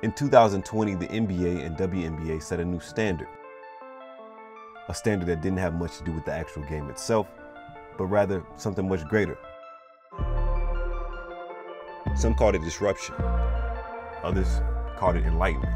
In 2020, the NBA and WNBA set a new standard. A standard that didn't have much to do with the actual game itself, but rather something much greater. Some called it disruption. Others called it enlightenment.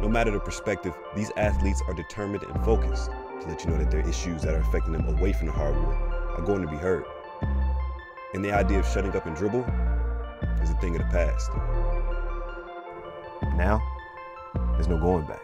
No matter the perspective, these athletes are determined and focused to let you know that their issues that are affecting them away from the hardwood are going to be heard. And the idea of shutting up and dribble is a thing of the past. Now, there's no going back.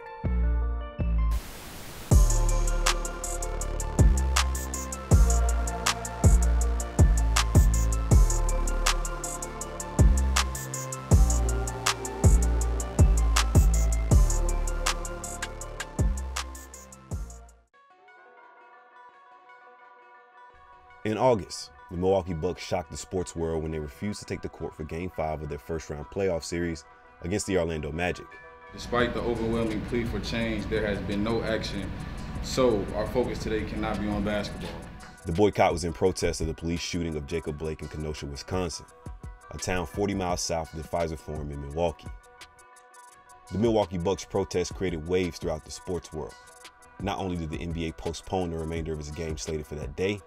In August, the Milwaukee Bucks shocked the sports world when they refused to take the court for Game 5 of their first round playoff series against the Orlando Magic. Despite the overwhelming plea for change, there has been no action, so our focus today cannot be on basketball. The boycott was in protest of the police shooting of Jacob Blake in Kenosha, Wisconsin, a town 40 miles south of the Fiserv Forum in Milwaukee. The Milwaukee Bucks protest created waves throughout the sports world. Not only did the NBA postpone the remainder of its games slated for that day,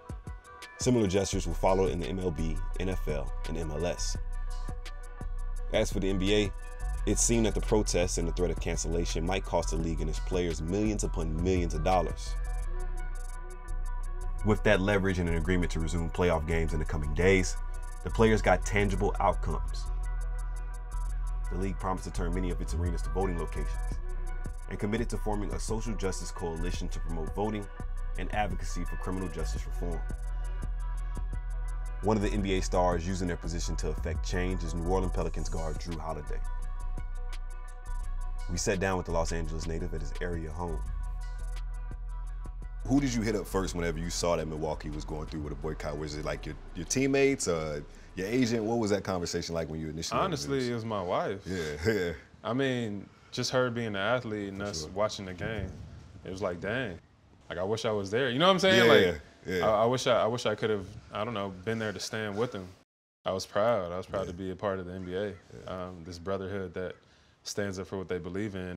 Similar gestures were followed in the MLB, NFL, and MLS. As for the NBA, it seemed that the protests and the threat of cancellation might cost the league and its players millions upon millions of dollars. With that leverage and an agreement to resume playoff games in the coming days, the players got tangible outcomes. The league promised to turn many of its arenas to voting locations and committed to forming a social justice coalition to promote voting and advocacy for criminal justice reform. One of the NBA stars using their position to affect change is New Orleans Pelicans guard Jrue Holiday. We sat down with the Los Angeles native at his area home. Who did you hit up first whenever you saw that Milwaukee was going through with a boycott? Was it like your, your teammates, uh, your agent? What was that conversation like when you initially? Honestly, it was my wife. Yeah, yeah. I mean, just her being an athlete and For us sure. watching the game, it was like, dang, like I wish I was there. You know what I'm saying? Yeah, like, yeah. I, I wish I, I wish I could have, I don't know, been there to stand with him. I was proud. I was proud Yeah. to be a part of the NBA. Um, this brotherhood that stands up for what they believe in.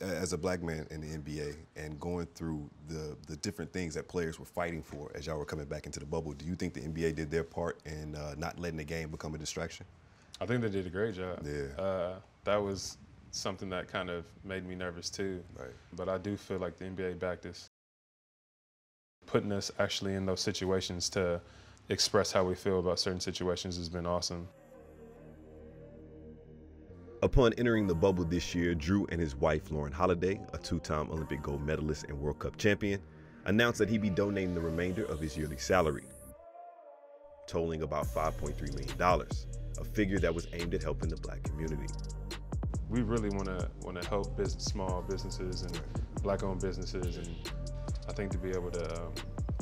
As a black man in the NBA and going through the the different things that players were fighting for as y'all were coming back into the bubble, do you think the NBA did their part in uh, not letting the game become a distraction? I think they did a great job. Yeah. Uh, that was something that kind of made me nervous too. Right. But I do feel like the NBA backed us. Putting us actually in those situations to express how we feel about certain situations has been awesome. Upon entering the bubble this year, Jrue and his wife, Lauren Holiday, a two time Olympic gold medalist and World Cup champion, announced that he'd be donating the remainder of his yearly salary, totaling about $5.3 million, a figure that was aimed at helping the black community. We really want to want to help business, small businesses and black-owned businesses, and I think to be able to um,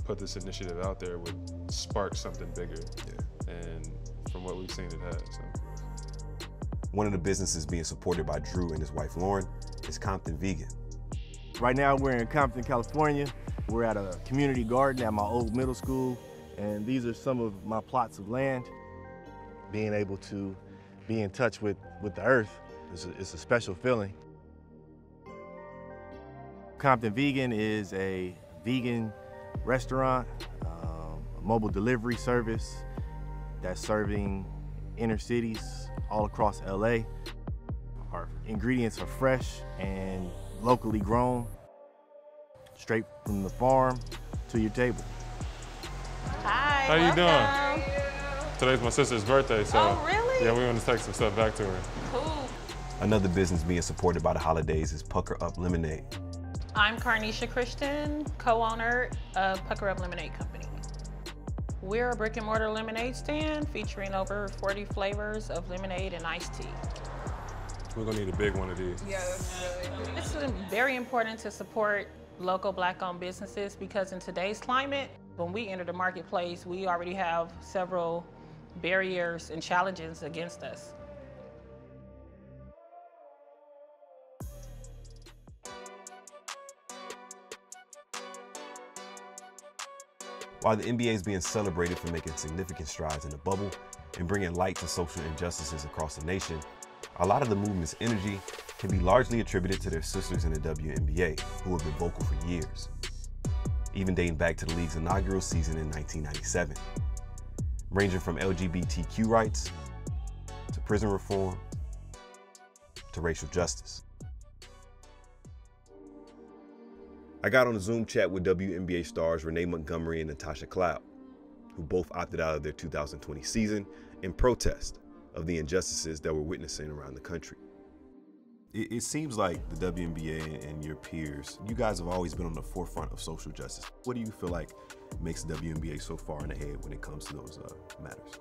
put this initiative out there would spark something bigger. Yeah. And from what we've seen, it has. So. One of the businesses being supported by Jrue and his wife, Lauren, is Compton Vegan. Right now we're in Compton, California. We're at a community garden at my old middle school, and these are some of my plots of land. Being able to be in touch with, with the earth is a, it's a special feeling. Compton Vegan is a vegan restaurant, um, a mobile delivery service that's serving inner cities all across LA. Our ingredients are fresh and locally grown, straight from the farm to your table. Hi. How you doing? welcome. Today's my sister's birthday, so Oh, really? yeah, we want to take some stuff back to her. Cool. Another business being supported by the holidays is Pucker Up Lemonade. I'm Carnisha Christian, co-owner of Pucker Up Lemonade Company. We're a brick and mortar lemonade stand featuring over 40 flavors of lemonade and iced tea. We're gonna need a big one of these. It's uh, very important to support local black-owned businesses because in today's climate, when we enter the marketplace, we already have several barriers and challenges against us. While the NBA is being celebrated for making significant strides in the bubble and bringing light to social injustices across the nation, A lot of the movement's energy can be largely attributed to their sisters in the WNBA, who have been vocal for years, even dating back to the league's inaugural season in 1997, ranging from LGBTQ rights to prison reform to racial justice. I got on a Zoom chat with WNBA stars Renee Montgomery and Natasha Cloud, who both opted out of their 2020 season in protest of the injustices that we're witnessing around the country. It, it, seems like the WNBA and your peers, you guys have always been on the forefront of social justice. What do you feel like makes the WNBA so far in the ahead when it comes to those uh, matters?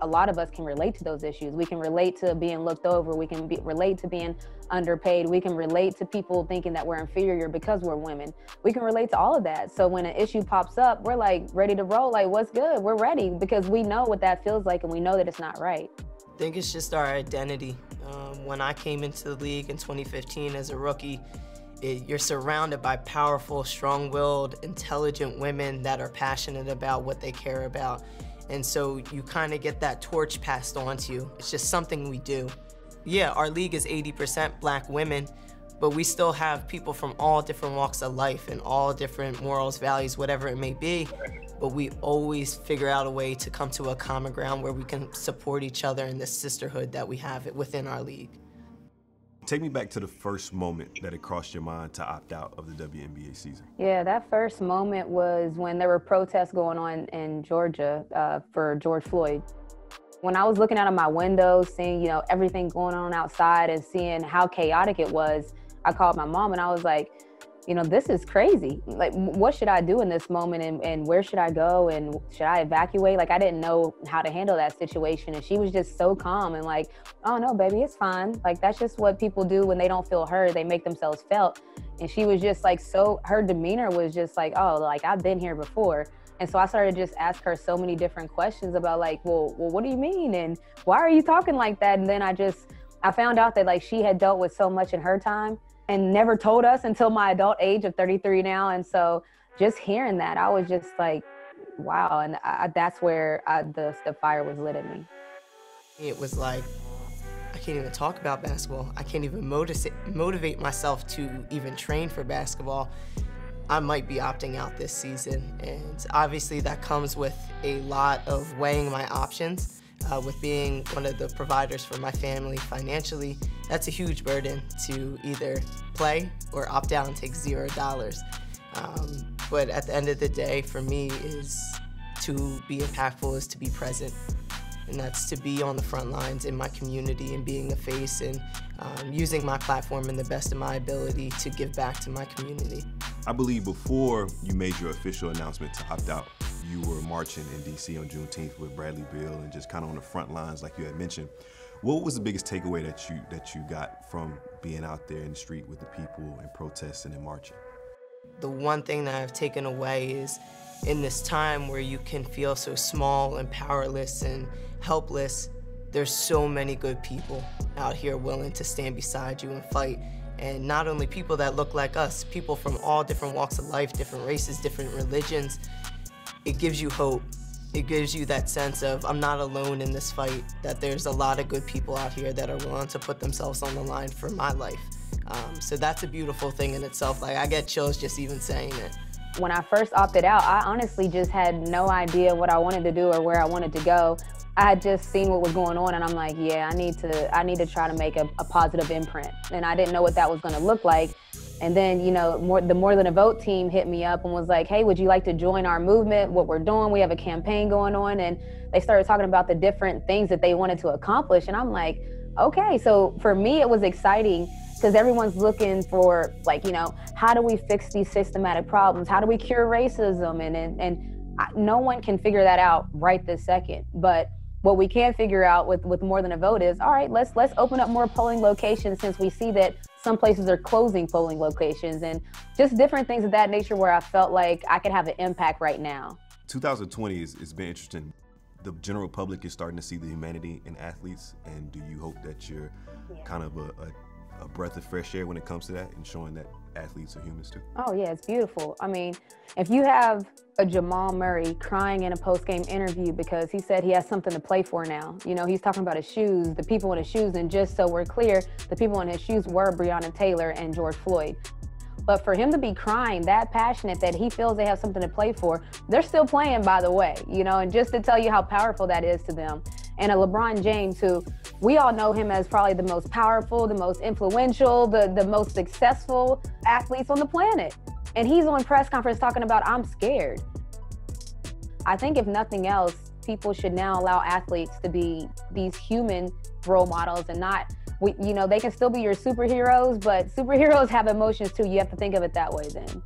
A lot of us can relate to those issues. We can relate to being looked over. We can be, relate to being underpaid. We can relate to people thinking that we're inferior because we're women. We can relate to all of that. So when an issue pops up, we're like ready to roll. Like, what's good? We're ready because we know what that feels like and we know that it's not right. I think it's just our identity. Um, when I came into the league in 2015 as a rookie, it, you're surrounded by powerful, strong willed, intelligent women that are passionate about what they care about. And so you kind of get that torch passed on to you. It's just something we do. Yeah, our league is 80% black women, but we still have people from all different walks of life and all different morals, values, whatever it may be. But we always figure out a way to come to a common ground where we can support each other in the sisterhood that we have within our league. Take me back to the first moment that it crossed your mind to opt out of the WNBA season. Yeah, that first moment was when there were protests going on in Georgia uh, for George Floyd. When I was looking out of my window, seeing you know everything going on outside and seeing how chaotic it was, I called my mom and I was like, you know, this is crazy. Like, what should I do in this moment and, and where should I go and should I evacuate? Like, I didn't know how to handle that situation. And she was just so calm and like, oh no, baby, it's fine. Like, that's just what people do when they don't feel heard. They make themselves felt. And she was just like, so, her demeanor was just like, oh, like, I've been here before. And so I started just ask her so many different questions about like, well, well, what do you mean? And why are you talking like that? And then I just, I found out that like she had dealt with so much in her time and never told us until my adult age of 33 now. And so just hearing that, I was just like, wow. And I, that's where I, the, the fire was lit in me. It was like, I can't even talk about basketball. I can't even motivate, motivate myself to even train for basketball. I might be opting out this season. And obviously, that comes with a lot of weighing my options uh, with being one of the providers for my family financially, that's a huge burden to either play or opt out and take zero dollars. Um, but at the end of the day, for me, is to be impactful is to be present. And that's to be on the front lines in my community and being a face and um, using my platform in the best of my ability to give back to my community. I believe before you made your official announcement to opt out, you were marching in DC on Juneteenth with Bradley Beal and just kind of on the front lines, like you had mentioned. What was the biggest takeaway that you that you got from being out there in the street with the people and protesting and marching? The one thing that I've taken away is in this time where you can feel so small and powerless and helpless, there's so many good people out here willing to stand beside you and fight. And not only people that look like us, people from all different walks of life, different races, different religions, it gives you hope. It gives you that sense of I'm not alone in this fight, that there's a lot of good people out here that are willing to put themselves on the line for my life. Um, so that's a beautiful thing in itself. Like I get chills just even saying it. When I first opted out, I honestly just had no idea what I wanted to do or where I wanted to go. I had just seen what was going on and I'm like, yeah, I need to I need to try to make a, a positive imprint. And I didn't know what that was gonna look like. And then, you know, more, the More Than a Vote team hit me up and was like, hey, would you like to join our movement, what we're doing? We have a campaign going on. And they started talking about the different things that they wanted to accomplish. And I'm like, okay. So for me, it was exciting because everyone's looking for, like, you know, how do we fix these systematic problems? How do we cure racism? And, and, and no one can figure that out right this second. But what we can figure out with, with more than a vote is all right let's let's open up more polling locations since we see that some places are closing polling locations and just different things of that nature where I felt like I could have an impact right now. 2020 has, has been interesting. The general public is starting to see the humanity in athletes, and do you hope that you're yeah. kind of a, a, a breath of fresh air when it comes to that and showing that athletes are humans too. Oh yeah, it's beautiful. I mean, if you have a Jamal Murray crying in a post-game interview because he said he has something to play for now. You know, he's talking about his shoes, the people in his shoes, and just so we're clear, the people in his shoes were Breonna Taylor and George Floyd. But for him to be crying that passionate that he feels they have something to play for, they're still playing, by the way, you know, and just to tell you how powerful that is to them. And a LeBron James who we all know him as probably the most powerful, the most influential, the, the most successful athletes on the planet. And he's on press conference talking about, I'm scared. I think if nothing else, people should now allow athletes to be these human role models and not you know they can still be your superheroes but superheroes have emotions too you have to think of it that way then